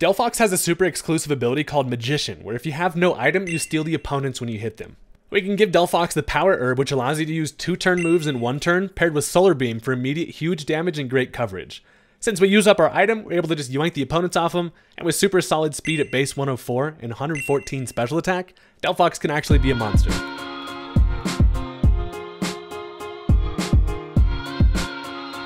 Delphox has a super exclusive ability called Magician, where if you have no item, you steal the opponents when you hit them. We can give Delphox the Power Herb, which allows you to use two turn moves in one turn, paired with Solar Beam for immediate huge damage and great coverage. Since we use up our item, we're able to just yoink the opponents off them, and with super solid speed at base 104 and 114 special attack, Delphox can actually be a monster.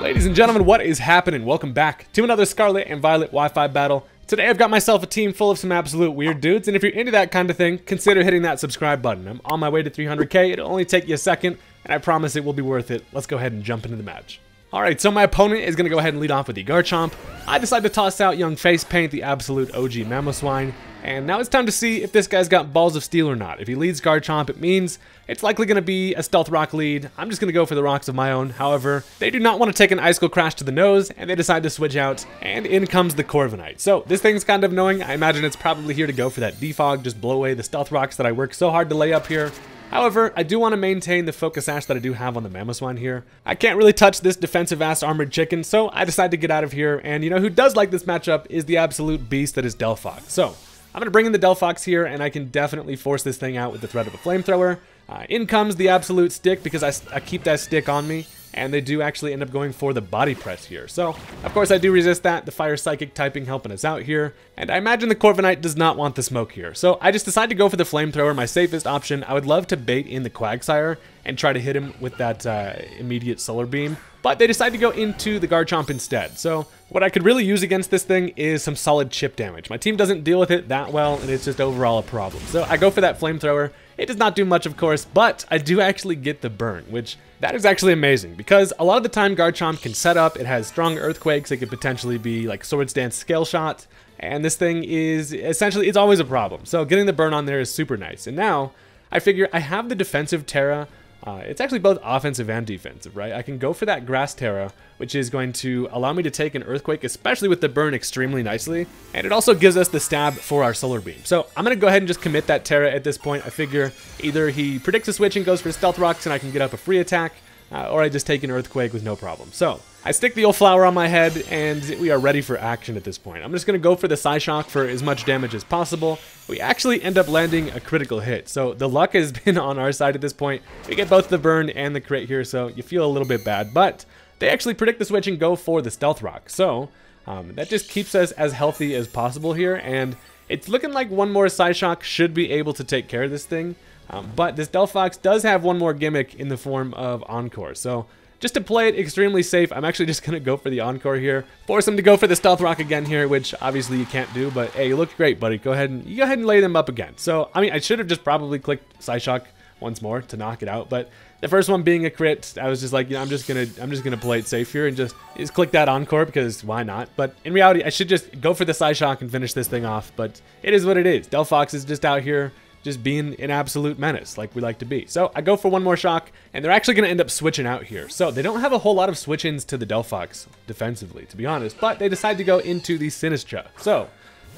Ladies and gentlemen, what is happening? Welcome back to another Scarlet and Violet Wi-Fi battle. Today I've got myself a team full of some absolute weird dudes, and if you're into that kind of thing, consider hitting that subscribe button. I'm on my way to 300k, it'll only take you a second, and I promise it will be worth it. Let's go ahead and jump into the match. Alright, so my opponent is going to go ahead and lead off with the Garchomp. I decide to toss out Young Face Paint, the absolute OG Mamoswine. And now it's time to see if this guy's got balls of steel or not. If he leads Garchomp, it means it's likely going to be a Stealth Rock lead. I'm just going to go for the rocks of my own. However, they do not want to take an Icicle Crash to the nose, and they decide to switch out, and in comes the Corviknight. So this thing's kind of annoying. I imagine it's probably here to go for that Defog, just blow away the Stealth Rocks that I work so hard to lay up here. However, I do want to maintain the focus Sash that I do have on the Mamoswine here. I can't really touch this defensive ass armored chicken, so I decide to get out of here. And you know who does like this matchup is the absolute beast that is Delphox. So I'm going to bring in the Delphox here, and I can definitely force this thing out with the threat of a flamethrower. Uh, in comes the absolute stick because I, I keep that stick on me and they do actually end up going for the body press here. So, of course, I do resist that, the fire psychic typing helping us out here, and I imagine the Corviknight does not want the smoke here. So I just decide to go for the flamethrower, my safest option. I would love to bait in the Quagsire and try to hit him with that uh, immediate solar beam, but they decide to go into the Garchomp instead. So what I could really use against this thing is some solid chip damage. My team doesn't deal with it that well, and it's just overall a problem. So I go for that flamethrower. It does not do much, of course, but I do actually get the burn, which that is actually amazing because a lot of the time Garchomp can set up, it has strong earthquakes, it could potentially be like Swords Dance Scale Shot, and this thing is essentially, it's always a problem. So getting the burn on there is super nice. And now I figure I have the defensive Tera uh, it's actually both offensive and defensive, right? I can go for that Grass Tera, which is going to allow me to take an Earthquake, especially with the burn extremely nicely. And it also gives us the stab for our Solar Beam. So I'm going to go ahead and just commit that Tera at this point. I figure either he predicts a switch and goes for Stealth Rocks and I can get up a free attack, uh, or I just take an Earthquake with no problem. So I stick the old flower on my head, and we are ready for action at this point. I'm just going to go for the Psyshock for as much damage as possible. We actually end up landing a critical hit, so the luck has been on our side at this point. We get both the burn and the crit here, so you feel a little bit bad, but they actually predict the switch and go for the Stealth Rock. So um, that just keeps us as healthy as possible here, and it's looking like one more Psyshock should be able to take care of this thing. Um, but this Delphox does have one more gimmick in the form of Encore, so just to play it extremely safe, I'm actually just going to go for the Encore here. Force him to go for the Stealth Rock again here, which obviously you can't do, but hey, you look great, buddy. Go ahead and you go ahead and lay them up again. So, I mean, I should have just probably clicked Psyshock once more to knock it out, but the first one being a crit, I was just like, you know, I'm just gonna, I'm just gonna play it safe here and just, just click that encore because why not? But in reality, I should just go for the Psyshock and finish this thing off. But it is what it is. Delphox is just out here just being an absolute menace like we like to be. So I go for one more shock, and they're actually going to end up switching out here. So they don't have a whole lot of switch-ins to the Delphox defensively, to be honest, but they decide to go into the Sinistcha. So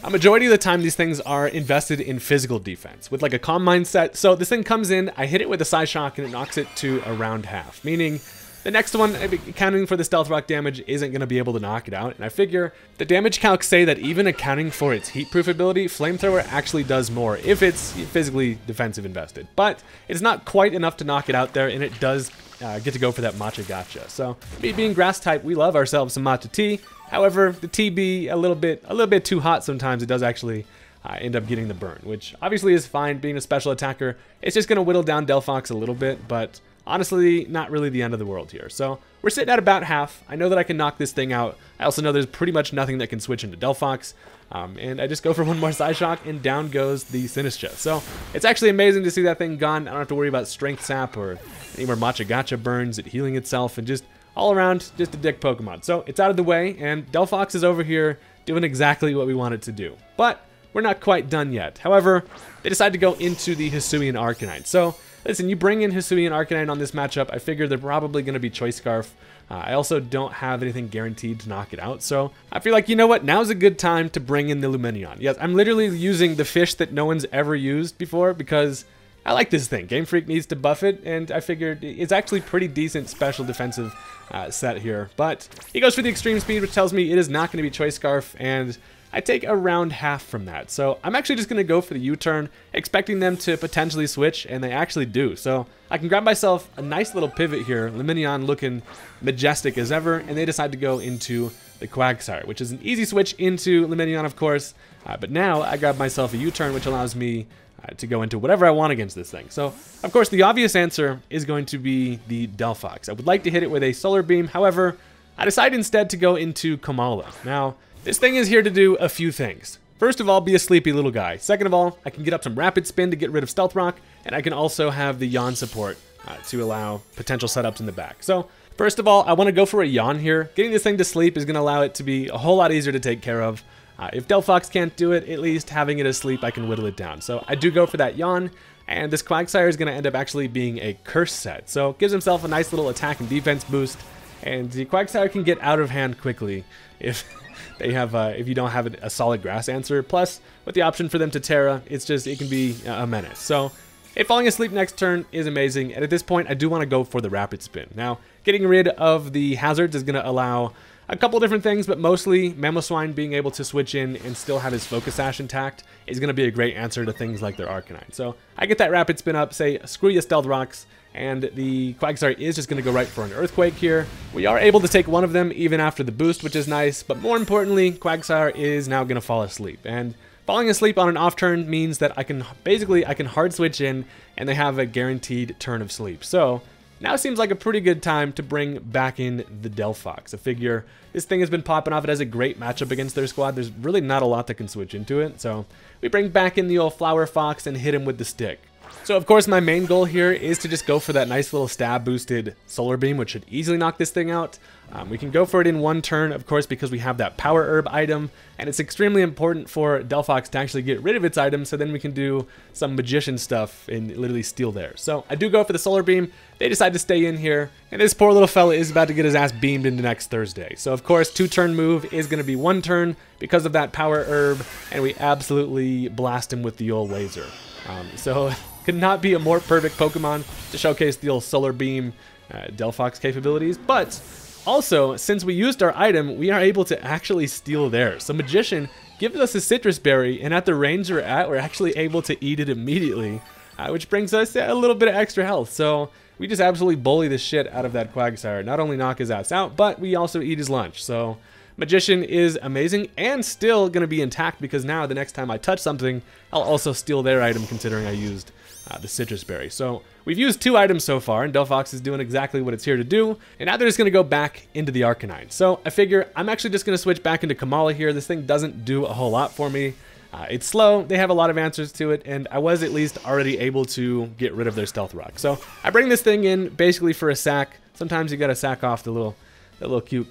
a majority of the time, these things are invested in physical defense with like a calm mindset. So this thing comes in, I hit it with a Psyshock, and it knocks it to around half, meaning the next one, accounting for the Stealth Rock damage, isn't going to be able to knock it out, and I figure the damage calcs say that even accounting for its heat-proof ability, Flamethrower actually does more if it's physically defensive invested. But it's not quite enough to knock it out there, and it does uh, get to go for that Matcha Gotcha. So, me being grass type, we love ourselves some Matcha Tea. However, the tea be a little bit, a little bit too hot sometimes, it does actually uh, end up getting the burn, which obviously is fine being a special attacker. It's just going to whittle down Delphox a little bit, but honestly, not really the end of the world here. So we're sitting at about half. I know that I can knock this thing out. I also know there's pretty much nothing that can switch into Delphox. Um, and I just go for one more Psyshock, and down goes the Sinistcha. So it's actually amazing to see that thing gone. I don't have to worry about Strength Sap or any more Matcha Gotcha burns, it healing itself, and just all around, just a dick Pokemon. So it's out of the way, and Delphox is over here doing exactly what we want it to do. But we're not quite done yet. However, they decide to go into the Hisuian Arcanine. So Listen, you bring in Hisuian Arcanine on this matchup, I figure they're probably going to be Choice Scarf. Uh, I also don't have anything guaranteed to knock it out, so I feel like, you know what, now's a good time to bring in the Lumineon. Yes, I'm literally using the fish that no one's ever used before because I like this thing. Game Freak needs to buff it, and I figured it's actually pretty decent special defensive uh, set here. But he goes for the Extreme Speed, which tells me it is not going to be Choice Scarf, and I take around half from that. So I'm actually just going to go for the U-turn, expecting them to potentially switch, and they actually do. So I can grab myself a nice little pivot here, Lumineon looking majestic as ever, and they decide to go into the Quagsire, which is an easy switch into Lumineon, of course. Uh, but now I grab myself a U-turn, which allows me uh, to go into whatever I want against this thing. So, of course, the obvious answer is going to be the Delphox. I would like to hit it with a Solar Beam. However, I decide instead to go into Komala. Now, this thing is here to do a few things. First of all, be a sleepy little guy. Second of all, I can get up some Rapid Spin to get rid of Stealth Rock, and I can also have the Yawn support uh, to allow potential setups in the back. So, first of all, I want to go for a Yawn here. Getting this thing to sleep is going to allow it to be a whole lot easier to take care of. Uh, if Delphox can't do it, at least having it asleep, I can whittle it down. So I do go for that Yawn, and this Quagsire is going to end up actually being a Curse set. So gives himself a nice little attack and defense boost, and the Quagsire can get out of hand quickly if they have uh, if you don't have a solid grass answer. Plus, with the option for them to Tera, it's just it can be a menace. So. It falling asleep next turn is amazing, and at this point, I do want to go for the Rapid Spin. Now, getting rid of the hazards is going to allow a couple different things, but mostly Mamoswine being able to switch in and still have his Focus Sash intact is going to be a great answer to things like their Arcanine. So I get that Rapid Spin up, say, screw you Stealth Rocks, and the Quagsire is just going to go right for an Earthquake here. We are able to take one of them even after the boost, which is nice, but more importantly, Quagsire is now going to fall asleep. And falling asleep on an off turn means that I can basically, I can hard switch in and they have a guaranteed turn of sleep. So now seems like a pretty good time to bring back in the Delphox. A figure, this thing has been popping off. It has a great matchup against their squad. There's really not a lot that can switch into it. So we bring back in the old Flower Fox and hit him with the stick. So of course my main goal here is to just go for that nice little stab boosted solar beam which should easily knock this thing out. Um, we can go for it in one turn of course because we have that power herb item and it's extremely important for Delphox to actually get rid of its item so then we can do some magician stuff and literally steal there. So I do go for the solar beam, they decide to stay in here and this poor little fella is about to get his ass beamed into next Thursday. So of course two turn move is going to be one turn because of that power herb and we absolutely blast him with the old laser. Um, so could not be a more perfect Pokemon to showcase the old Solar Beam uh, Delphox capabilities, but also, since we used our item, we are able to actually steal theirs. So Magician gives us a Sitrus Berry, and at the range we're at, we're actually able to eat it immediately, uh, which brings us a little bit of extra health. So we just absolutely bully the shit out of that Quagsire. Not only knock his ass out, but we also eat his lunch. So Magician is amazing and still going to be intact because now the next time I touch something, I'll also steal their item considering I used uh, the Sitrus Berry. So we've used two items so far, and Delphox is doing exactly what it's here to do, and now they're just going to go back into the Arcanine. So I figure I'm actually just going to switch back into Komala here. This thing doesn't do a whole lot for me. Uh, it's slow, they have a lot of answers to it, and I was at least already able to get rid of their Stealth Rock. So I bring this thing in basically for a sack. Sometimes you gotta sack off the little, the little cute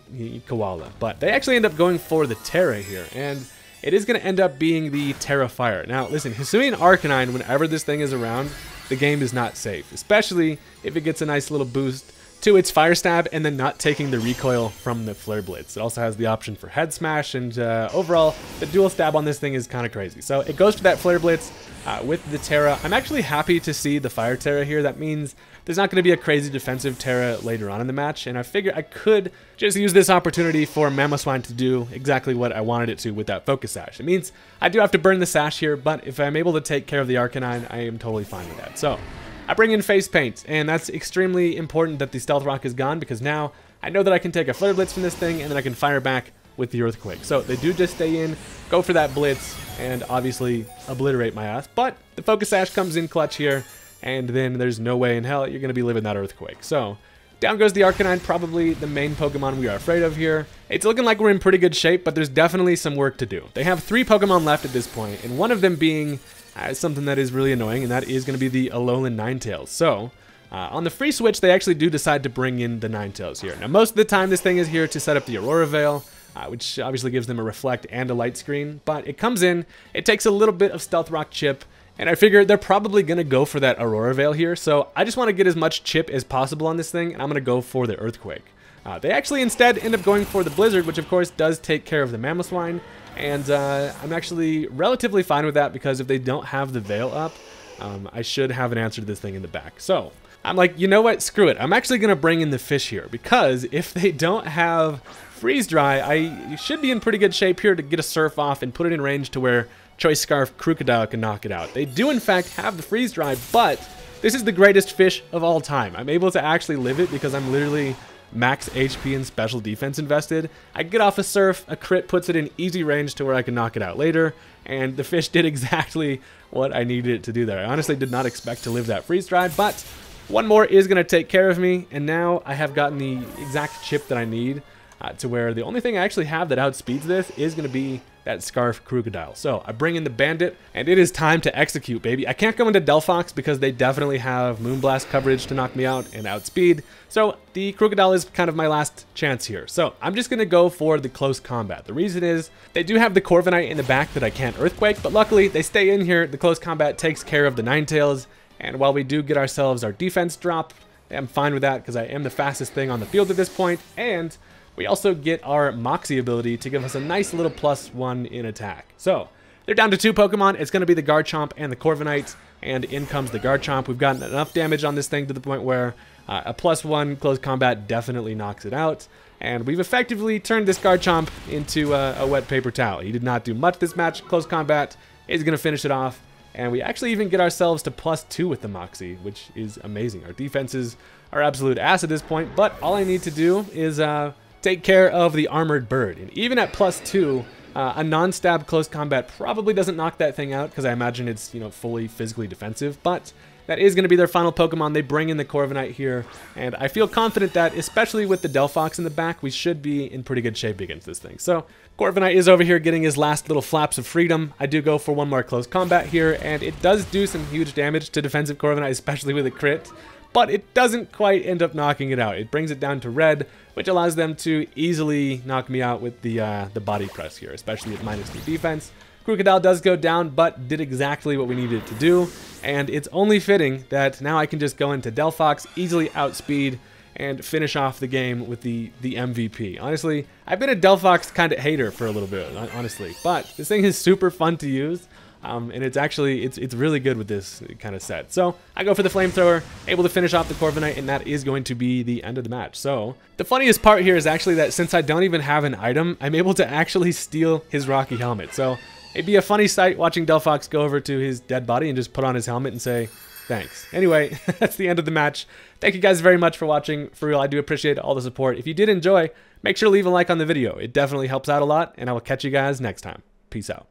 koala. But they actually end up going for the Tera here, and it is going to end up being the Tera Fire. Now, listen, Hisuian Arcanine, whenever this thing is around, the game is not safe, especially if it gets a nice little boost to its Fire Stab and then not taking the recoil from the Flare Blitz. It also has the option for Head Smash, and uh, overall, the dual stab on this thing is kind of crazy. So it goes for that Flare Blitz uh, with the Tera. I'm actually happy to see the Fire Tera here. That means there's not going to be a crazy defensive Tera later on in the match, and I figure I could just use this opportunity for Mamoswine to do exactly what I wanted it to with that Focus Sash. It means I do have to burn the Sash here, but if I'm able to take care of the Arcanine, I am totally fine with that. So, I bring in Face Paint, and that's extremely important that the Stealth Rock is gone, because now I know that I can take a Flare Blitz from this thing, and then I can fire back with the Earthquake. So they do just stay in, go for that Blitz, and obviously obliterate my ass. But the Focus Sash comes in clutch here, and then there's no way in hell you're going to be living that Earthquake. So, down goes the Arcanine, probably the main Pokemon we are afraid of here. It's looking like we're in pretty good shape, but there's definitely some work to do. They have three Pokemon left at this point, and one of them being uh, something that is really annoying, and that is going to be the Alolan Ninetales. So, uh, on the free switch, they actually do decide to bring in the Ninetales here. Now, most of the time, this thing is here to set up the Aurora Veil, uh, which obviously gives them a reflect and a light screen, but it comes in, it takes a little bit of Stealth Rock chip, and I figure they're probably going to go for that Aurora Veil here, so I just want to get as much chip as possible on this thing, and I'm going to go for the Earthquake. Uh, they actually instead end up going for the Blizzard, which of course does take care of the Mammoth Mamoswine, and uh, I'm actually relatively fine with that because if they don't have the Veil up, um, I should have an answer to this thing in the back. So, I'm like, you know what? Screw it. I'm actually going to bring in the fish here because if they don't have Freeze Dry, I should be in pretty good shape here to get a Surf off and put it in range to where Choice Scarf Krookodile can knock it out. They do in fact have the Freeze Dry, but this is the greatest fish of all time. I'm able to actually live it because I'm literally max HP and special defense invested. I get off a Surf, a crit puts it in easy range to where I can knock it out later, and the fish did exactly what I needed it to do there. I honestly did not expect to live that freeze dry, but one more is going to take care of me, and now I have gotten the exact chip that I need uh, to where the only thing I actually have that outspeeds this is going to be that Scarf Krookodile. So I bring in the Bandit, and it is time to execute, baby. I can't go into Delphox because they definitely have Moonblast coverage to knock me out and outspeed. So the Krookodile is kind of my last chance here. So I'm just going to go for the close combat. The reason is they do have the Corviknight in the back that I can't Earthquake, but luckily they stay in here. The close combat takes care of the Ninetales, and while we do get ourselves our defense drop, I'm fine with that because I am the fastest thing on the field at this point, and we also get our Moxie ability to give us a nice little plus one in attack. So, they're down to two Pokemon. It's going to be the Garchomp and the Corviknight, and in comes the Garchomp. We've gotten enough damage on this thing to the point where uh, a plus one close combat definitely knocks it out. And we've effectively turned this Garchomp into a, wet paper towel. He did not do much this match. Close combat is going to finish it off. And we actually even get ourselves to plus two with the Moxie, which is amazing. Our defenses are absolute ass at this point, but all I need to do is uh, take care of the armored bird. And even at plus two, uh, a non-stab close combat probably doesn't knock that thing out because I imagine it's, you know, fully physically defensive, but that is going to be their final Pokemon. They bring in the Corviknight here, and I feel confident that, especially with the Delphox in the back, we should be in pretty good shape against this thing. So, Corviknight is over here getting his last little flaps of freedom. I do go for one more close combat here, and it does do some huge damage to defensive Corviknight, especially with a crit but it doesn't quite end up knocking it out. It brings it down to red, which allows them to easily knock me out with the uh, the body press here, especially with minus two defense. Krookodile does go down, but did exactly what we needed to do, and it's only fitting that now I can just go into Delphox, easily outspeed, and finish off the game with the, the MVP. Honestly, I've been a Delphox kind of hater for a little bit, honestly, but this thing is super fun to use. Um, and it's actually, it's, it's really good with this kind of set. So I go for the Flamethrower, able to finish off the Corviknight, and that is going to be the end of the match. So the funniest part here is actually that since I don't even have an item, I'm able to actually steal his Rocky helmet. So it'd be a funny sight watching Delphox go over to his dead body and just put on his helmet and say, thanks. Anyway, that's the end of the match. Thank you guys very much for watching. For real, I do appreciate all the support. If you did enjoy, make sure to leave a like on the video. It definitely helps out a lot, and I will catch you guys next time. Peace out.